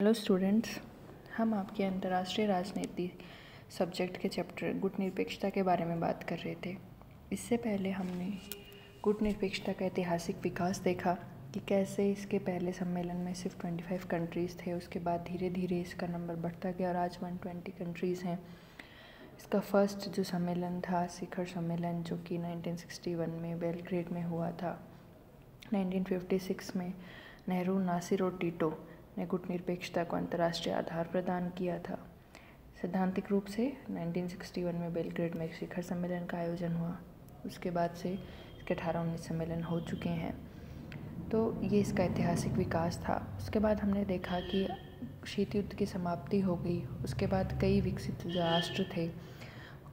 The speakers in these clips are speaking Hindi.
हेलो स्टूडेंट्स हम आपके अंतर्राष्ट्रीय राजनीति सब्जेक्ट के चैप्टर गुट निरपेक्षता के बारे में बात कर रहे थे। इससे पहले हमने गुट निरपेक्षता का ऐतिहासिक विकास देखा कि कैसे इसके पहले सम्मेलन में सिर्फ़ 25 कंट्रीज़ थे, उसके बाद धीरे धीरे इसका नंबर बढ़ता गया और आज 120 कंट्रीज़ हैं। इसका फ़र्स्ट जो सम्मेलन था, शिखर सम्मेलन, जो कि 1961 में बेलग्रेड में हुआ था। 1956 में नेहरू, नासिर और टीटो ने गुटनिरपेक्षता को अंतर्राष्ट्रीय आधार प्रदान किया था। सैद्धांतिक रूप से 1961 में बेलग्रेड में शिखर सम्मेलन का आयोजन हुआ। उसके बाद से इसके अठारह उन्नीस सम्मेलन हो चुके हैं। तो ये इसका ऐतिहासिक विकास था। उसके बाद हमने देखा कि शीत युद्ध की समाप्ति हो गई। उसके बाद कई विकसित राष्ट्र थे।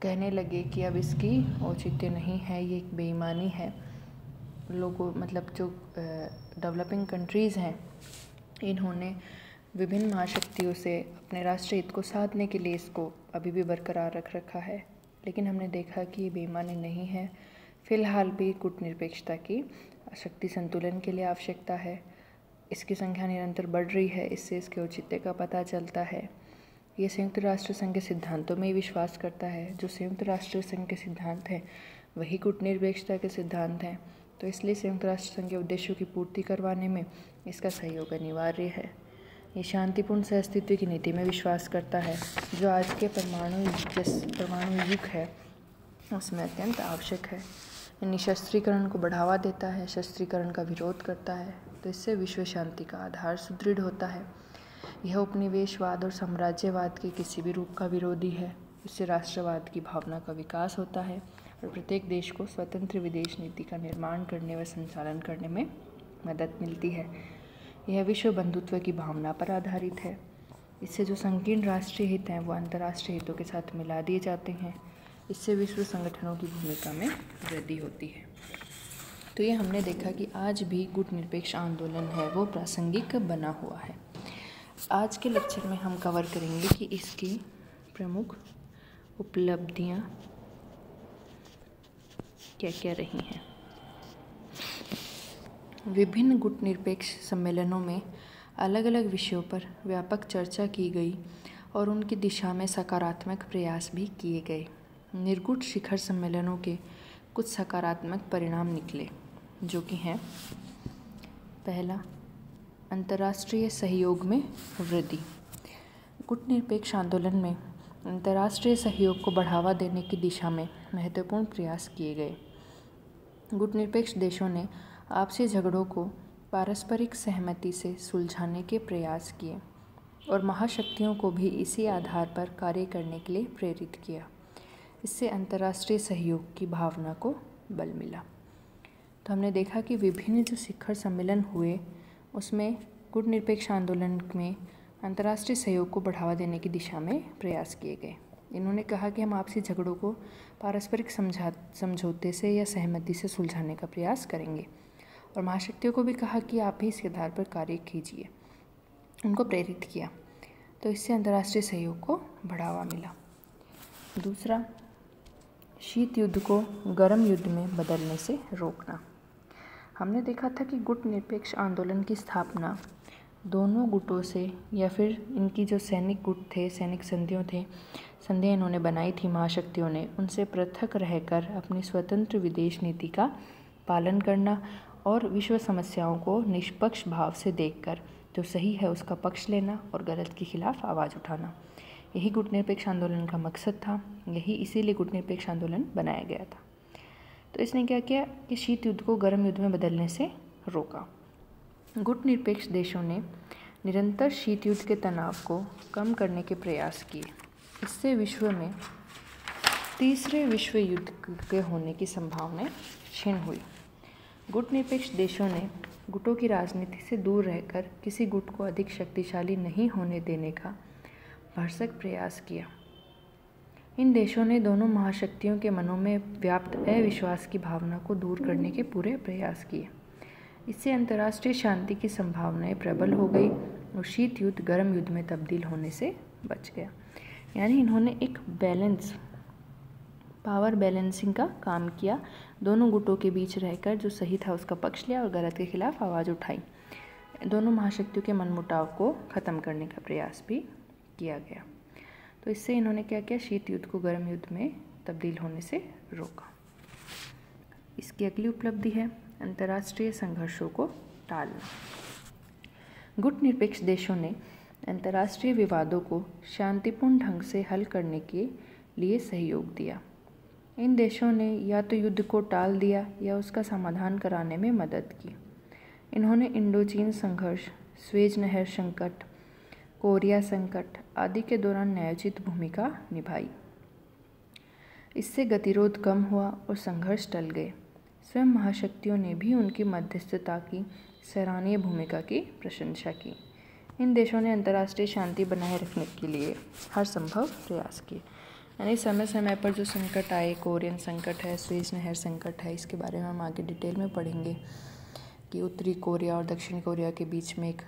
कहने लगे कि अब इसकी औचित्य नहीं है, ये एक बेईमानी है। लोगों मतलब जो डेवलपिंग कंट्रीज़ हैं इन्होंने विभिन्न महाशक्तियों से अपने राष्ट्रीय हित को साधने के लिए इसको अभी भी बरकरार रख रखा है। लेकिन हमने देखा कि ये बेईमानी नहीं है। फ़िलहाल भी कूटनिरपेक्षता की शक्ति संतुलन के लिए आवश्यकता है। इसकी संख्या निरंतर बढ़ रही है, इससे इसके औचित्य का पता चलता है। ये संयुक्त राष्ट्र संघ के सिद्धांतों में ही विश्वास करता है। जो संयुक्त राष्ट्र संघ के सिद्धांत हैं, वही कूटनिरपेक्षता के सिद्धांत हैं। तो इसलिए संयुक्त राष्ट्र संघ के उद्देश्यों की पूर्ति करवाने में इसका सहयोग अनिवार्य है। ये शांतिपूर्ण सहअस्तित्व की नीति में विश्वास करता है, जो आज के परमाणु जिस परमाणु युग है, उसमें अत्यंत आवश्यक है। निशस्त्रीकरण को बढ़ावा देता है, शस्त्रीकरण का विरोध करता है तो इससे विश्व शांति का आधार सुदृढ़ होता है। यह उपनिवेशवाद और साम्राज्यवाद के किसी भी रूप का विरोधी है, इससे राष्ट्रवाद की भावना का विकास होता है। और प्रत्येक देश को स्वतंत्र विदेश नीति का निर्माण करने व संचालन करने में मदद मिलती है। यह विश्व बंधुत्व की भावना पर आधारित है। इससे जो संकीर्ण राष्ट्रीय हित हैं, वो अंतर्राष्ट्रीय हितों के साथ मिला दिए जाते हैं। इससे विश्व संगठनों की भूमिका में वृद्धि होती है। तो ये हमने देखा कि आज भी गुट निरपेक्ष आंदोलन है, वो प्रासंगिक बना हुआ है। आज के लेक्चर में हम कवर करेंगे कि इसकी प्रमुख उपलब्धियाँ क्या क्या रही हैं? विभिन्न गुट निरपेक्ष सम्मेलनों में अलग अलग विषयों पर व्यापक चर्चा की गई और उनकी दिशा में सकारात्मक प्रयास भी किए गए। निर्गुट शिखर सम्मेलनों के कुछ सकारात्मक परिणाम निकले, जो कि हैं। पहला, अंतर्राष्ट्रीय सहयोग में वृद्धि। गुट निरपेक्ष आंदोलन में अंतर्राष्ट्रीय सहयोग को बढ़ावा देने की दिशा में महत्वपूर्ण प्रयास किए गए। गुटनिरपेक्ष देशों ने आपसी झगड़ों को पारस्परिक सहमति से सुलझाने के प्रयास किए और महाशक्तियों को भी इसी आधार पर कार्य करने के लिए प्रेरित किया। इससे अंतर्राष्ट्रीय सहयोग की भावना को बल मिला। तो हमने देखा कि विभिन्न जो शिखर सम्मेलन हुए, उसमें गुटनिरपेक्ष आंदोलन में अंतर्राष्ट्रीय सहयोग को बढ़ावा देने की दिशा में प्रयास किए गए। इन्होंने कहा कि हम आपसी झगड़ों को पारस्परिक समझा, समझौते से या सहमति से सुलझाने का प्रयास करेंगे। और महाशक्तियों को भी कहा कि आप भी इसके आधार पर कार्य कीजिए। उनको प्रेरित किया। तो इससे अंतर्राष्ट्रीय सहयोग को बढ़ावा मिला। दूसरा, शीत युद्ध को गर्म युद्ध में बदलने से रोकना। हमने देखा था कि गुट निरपेक्ष आंदोलन की स्थापना दोनों गुटों से या फिर इनकी जो सैनिक गुट थे, सैनिक संधियों थे, संधियाँ इन्होंने बनाई थी महाशक्तियों ने, उनसे पृथक रहकर अपनी स्वतंत्र विदेश नीति का पालन करना और विश्व समस्याओं को निष्पक्ष भाव से देखकर जो सही है उसका पक्ष लेना और गलत के खिलाफ आवाज़ उठाना। यही गुटनिरपेक्ष आंदोलन का मकसद था, यही इसीलिए गुटनिरपेक्ष आंदोलन बनाया गया था। तो इसने क्या किया कि शीत युद्ध को गर्म युद्ध में बदलने से रोका। गुट निरपेक्ष देशों ने निरंतर शीत युद्ध के तनाव को कम करने के प्रयास किए। इससे विश्व में तीसरे विश्व युद्ध के होने की संभावना क्षीण हुई। गुट निरपेक्ष देशों ने गुटों की राजनीति से दूर रहकर किसी गुट को अधिक शक्तिशाली नहीं होने देने का भरसक प्रयास किया। इन देशों ने दोनों महाशक्तियों के मनों में व्याप्त अविश्वास की भावना को दूर करने के पूरे प्रयास किए। इससे अंतर्राष्ट्रीय शांति की संभावनाएँ प्रबल हो गई और शीत युद्ध, गर्म युद्ध में तब्दील होने से बच गया। यानी इन्होंने एक बैलेंस पावर बैलेंसिंग का काम किया। दोनों गुटों के बीच रहकर जो सही था उसका पक्ष लिया और गलत के खिलाफ आवाज़ उठाई। दोनों महाशक्तियों के मनमुटाव को ख़त्म करने का प्रयास भी किया गया। तो इससे इन्होंने क्या किया? शीत युद्ध को गर्म युद्ध में तब्दील होने से रोका। इसकी अगली उपलब्धि है। अंतर्राष्ट्रीय संघर्षों को टालना। गुट निरपेक्ष देशों ने अंतर्राष्ट्रीय विवादों को शांतिपूर्ण ढंग से हल करने के लिए सहयोग दिया। इन देशों ने या तो युद्ध को टाल दिया या उसका समाधान कराने में मदद की। इन्होंने इंडोचीन संघर्ष, स्वेज नहर संकट, कोरिया संकट आदि के दौरान न्यायोचित भूमिका निभाई। इससे गतिरोध कम हुआ और संघर्ष टल गए। स्वयं महाशक्तियों ने भी उनकी मध्यस्थता की, सराहनीय भूमिका की, प्रशंसा की। इन देशों ने अंतर्राष्ट्रीय शांति बनाए रखने के लिए हर संभव प्रयास किए। यानी समय समय पर जो संकट आए, कोरियन संकट है स्वेज नहर संकट है, इसके बारे में हम आगे डिटेल में पढ़ेंगे कि उत्तरी कोरिया और दक्षिणी कोरिया के बीच में एक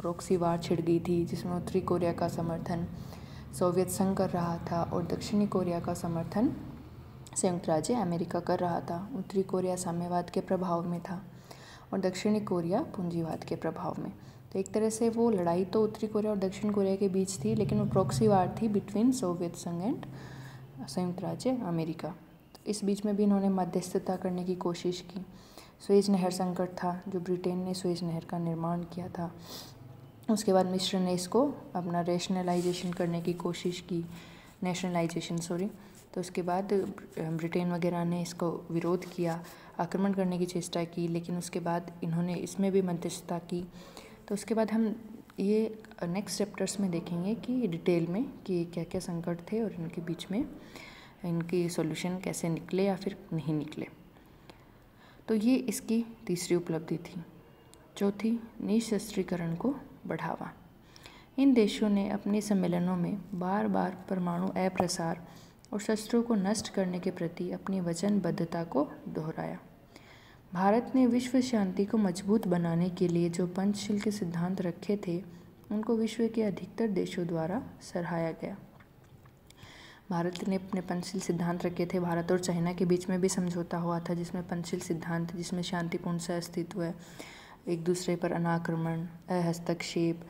प्रोक्सी वार छिड़ गई थी, जिसमें उत्तरी कोरिया का समर्थन सोवियत संघ कर रहा था और दक्षिणी कोरिया का समर्थन संयुक्त राज्य अमेरिका कर रहा था। उत्तरी कोरिया साम्यवाद के प्रभाव में था और दक्षिणी कोरिया पूंजीवाद के प्रभाव में। तो एक तरह से वो लड़ाई तो उत्तरी कोरिया और दक्षिण कोरिया के बीच थी, लेकिन वो प्रॉक्सी वार थी बिटवीन सोवियत संघ एंड संयुक्त राज्य अमेरिका। तो इस बीच में भी इन्होंने मध्यस्थता करने की कोशिश की। स्वेज नहर संकट था, जो ब्रिटेन ने स्वेज नहर का निर्माण किया था। उसके बाद मिश्र ने इसको अपना रेशनलाइजेशन करने की कोशिश की। नेशनलाइजेशन सॉरी तो उसके बाद ब्रिटेन वगैरह ने इसको विरोध किया, आक्रमण करने की चेष्टा की, लेकिन उसके बाद इन्होंने इसमें भी मध्यस्थता की। तो उसके बाद हम ये नेक्स्ट चैप्टर्स में देखेंगे कि डिटेल में कि क्या क्या संकट थे और इनके बीच में इनकी सॉल्यूशन कैसे निकले या फिर नहीं निकले। तो ये इसकी तीसरी उपलब्धि थी। चौथी, निशस्त्रीकरण को बढ़ावा। इन देशों ने अपने सम्मेलनों में बार बार परमाणु अप्रसार और शस्त्रों को नष्ट करने के प्रति अपनी वचनबद्धता को दोहराया। भारत ने विश्व शांति को मज़बूत बनाने के लिए जो पंचशील के सिद्धांत रखे थे, उनको विश्व के अधिकतर देशों द्वारा सराहाया गया। भारत ने अपने पंचशील सिद्धांत रखे थे। भारत और चाइना के बीच में भी समझौता हुआ था, जिसमें पंचशील सिद्धांत, जिसमें शांतिपूर्ण से अस्तित्व है, एक दूसरे पर अनाक्रमण, अहस्तक्षेप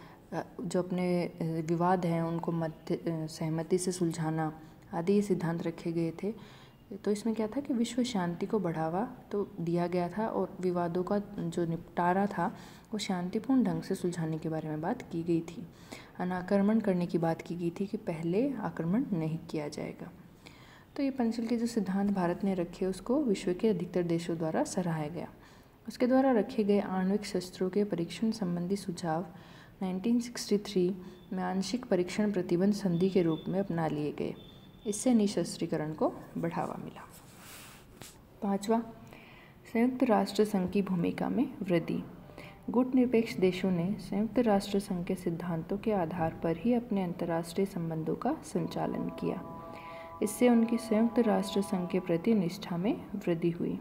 जो अपने विवाद हैं, उनको मध्य सहमति से सुलझाना आदि ये सिद्धांत रखे गए थे। तो इसमें क्या था कि विश्व शांति को बढ़ावा तो दिया गया था और विवादों का जो निपटारा था, वो शांतिपूर्ण ढंग से सुलझाने के बारे में बात की गई थी। अनाक्रमण करने की बात की गई थी कि पहले आक्रमण नहीं किया जाएगा। तो ये पंचल के जो सिद्धांत भारत ने रखे, उसको विश्व के अधिकतर देशों द्वारा सराहाया गया। उसके द्वारा रखे गए आणविक शस्त्रों के परीक्षण संबंधी सुझाव 1963 में आंशिक परीक्षण प्रतिबंध संधि के रूप में अपना लिए गए। इससे निशस्त्रीकरण को बढ़ावा मिला। पांचवा, संयुक्त राष्ट्र संघ की भूमिका में वृद्धि। गुट निरपेक्ष देशों ने संयुक्त राष्ट्र संघ के सिद्धांतों के आधार पर ही अपने अंतर्राष्ट्रीय संबंधों का संचालन किया। इससे उनकी संयुक्त राष्ट्र संघ के प्रति निष्ठा में वृद्धि हुई।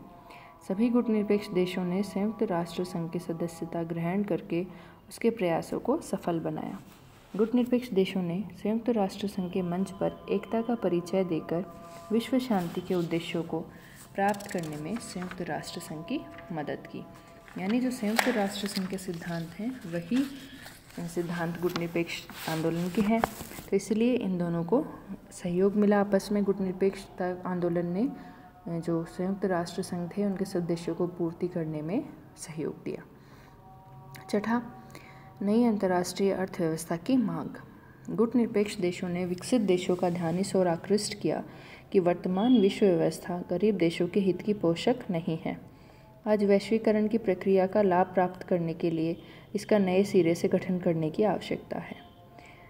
सभी गुट निरपेक्ष देशों ने संयुक्त राष्ट्र संघ की सदस्यता ग्रहण करके उसके प्रयासों को सफल बनाया। गुटनिरपेक्ष देशों ने संयुक्त राष्ट्र संघ के मंच पर एकता का परिचय देकर विश्व शांति के उद्देश्यों को प्राप्त करने में संयुक्त राष्ट्र संघ की मदद की। यानी जो संयुक्त राष्ट्र संघ के सिद्धांत हैं, वही सिद्धांत गुटनिरपेक्ष आंदोलन के हैं। तो इसलिए इन दोनों को सहयोग मिला आपस में। गुटनिरपेक्षता आंदोलन ने जो संयुक्त राष्ट्र संघ थे, उनके उद्देश्यों को पूर्ति करने में सहयोग दिया। छठा नई अंतर्राष्ट्रीय अर्थव्यवस्था की मांग। गुट निरपेक्ष देशों ने विकसित देशों का ध्यान इस ओर आकृष्ट किया कि वर्तमान विश्व व्यवस्था गरीब देशों के हित की पोषक नहीं है। आज वैश्वीकरण की प्रक्रिया का लाभ प्राप्त करने के लिए इसका नए सिरे से गठन करने की आवश्यकता है।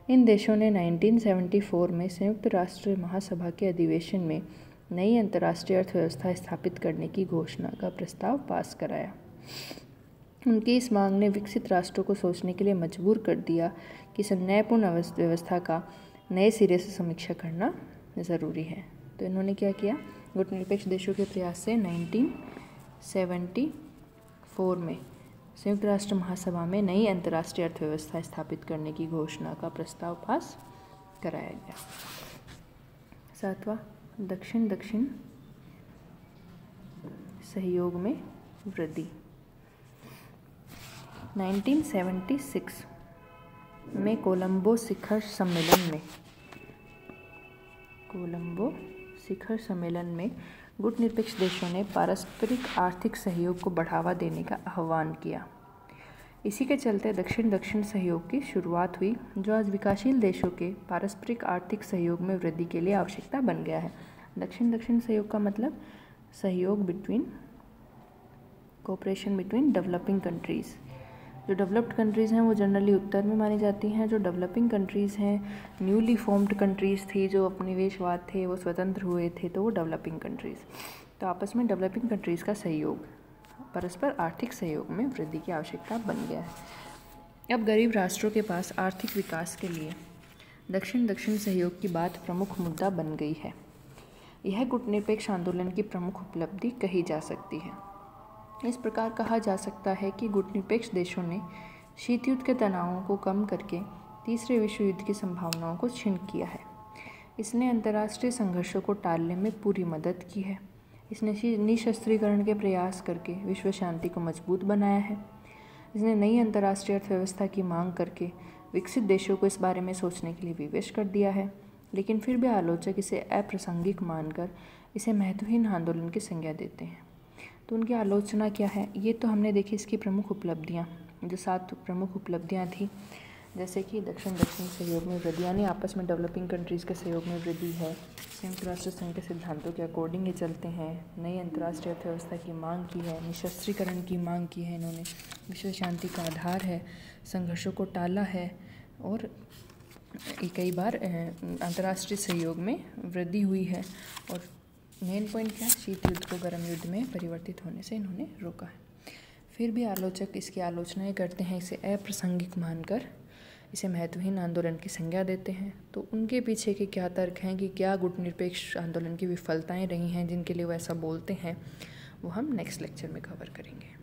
इन देशों ने 1974 में संयुक्त राष्ट्र महासभा के अधिवेशन में नई अंतर्राष्ट्रीय अर्थव्यवस्था स्थापित करने की घोषणा का प्रस्ताव पास कराया। उनकी इस मांग ने विकसित राष्ट्रों को सोचने के लिए मजबूर कर दिया कि संन्यायपूर्ण व्यवस्था का नए सिरे से समीक्षा करना ज़रूरी है। तो इन्होंने क्या किया? गुटनिरपेक्ष देशों के प्रयास से 1974 में संयुक्त राष्ट्र महासभा में नई अंतर्राष्ट्रीय अर्थव्यवस्था स्थापित करने की घोषणा का प्रस्ताव पास कराया गया। सातवां दक्षिण दक्षिण सहयोग में वृद्धि। 1976 में कोलंबो शिखर सम्मेलन में, कोलंबो शिखर सम्मेलन में गुटनिरपेक्ष देशों ने पारस्परिक आर्थिक सहयोग को बढ़ावा देने का आह्वान किया। इसी के चलते दक्षिण दक्षिण सहयोग की शुरुआत हुई, जो आज विकासशील देशों के पारस्परिक आर्थिक सहयोग में वृद्धि के लिए आवश्यकता बन गया है। दक्षिण दक्षिण सहयोग का मतलब सहयोग between cooperation between developing countries जो डेवलप्ड कंट्रीज़ हैं, वो जनरली उत्तर में मानी जाती हैं। जो डेवलपिंग कंट्रीज़ हैं न्यूली फॉर्म्ड कंट्रीज़ थी, जो उपनिवेशवाद थे, वो स्वतंत्र हुए थे तो वो डेवलपिंग कंट्रीज़ तो आपस में डेवलपिंग कंट्रीज़ का सहयोग, परस्पर आर्थिक सहयोग में वृद्धि की आवश्यकता बन गया है। अब गरीब राष्ट्रों के पास आर्थिक विकास के लिए दक्षिण दक्षिण सहयोग की बात प्रमुख मुद्दा बन गई है। यह गुटनिरपेक्ष आंदोलन की प्रमुख उपलब्धि कही जा सकती है। इस प्रकार कहा जा सकता है कि गुटनिरपेक्ष देशों ने शीत युद्ध के तनावों को कम करके तीसरे विश्व युद्ध की संभावनाओं को छिन किया है। इसने अंतर्राष्ट्रीय संघर्षों को टालने में पूरी मदद की है। इसने निशस्त्रीकरण के प्रयास करके विश्व शांति को मज़बूत बनाया है। इसने नई अंतर्राष्ट्रीय अर्थव्यवस्था की मांग करके विकसित देशों को इस बारे में सोचने के लिए विवेश कर दिया है। लेकिन फिर भी आलोचक इसे अप्रासंगिक मानकर इसे महत्वहीन आंदोलन की संज्ञा देते हैं। तो उनकी आलोचना क्या है? ये तो हमने देखी इसकी प्रमुख उपलब्धियाँ, जो सात प्रमुख उपलब्धियाँ थी। जैसे कि दक्षिण दक्षिण सहयोग में वृद्धि, यानी आपस में डेवलपिंग कंट्रीज़ के सहयोग में वृद्धि है। संयुक्त राष्ट्र संघ के सिद्धांतों के अकॉर्डिंग ये चलते हैं। नई अंतर्राष्ट्रीय अर्थव्यवस्था की मांग की है, निशस्त्रीकरण की मांग की है इन्होंने। विश्व शांति का आधार है, संघर्षों को टाला है, और कई बार अंतर्राष्ट्रीय सहयोग में वृद्धि हुई है। और मेन पॉइंट क्या? है शीत युद्ध को गर्म युद्ध में परिवर्तित होने से इन्होंने रोका है। फिर भी आलोचक इसकी आलोचनाएँ करते हैं, इसे अप्रासंगिक मानकर इसे महत्वहीन आंदोलन की संज्ञा देते हैं। तो उनके पीछे के क्या तर्क हैं कि क्या गुटनिरपेक्ष आंदोलन की विफलताएँ रही हैं जिनके लिए वो ऐसा बोलते हैं, वो हम नेक्स्ट लेक्चर में कवर करेंगे।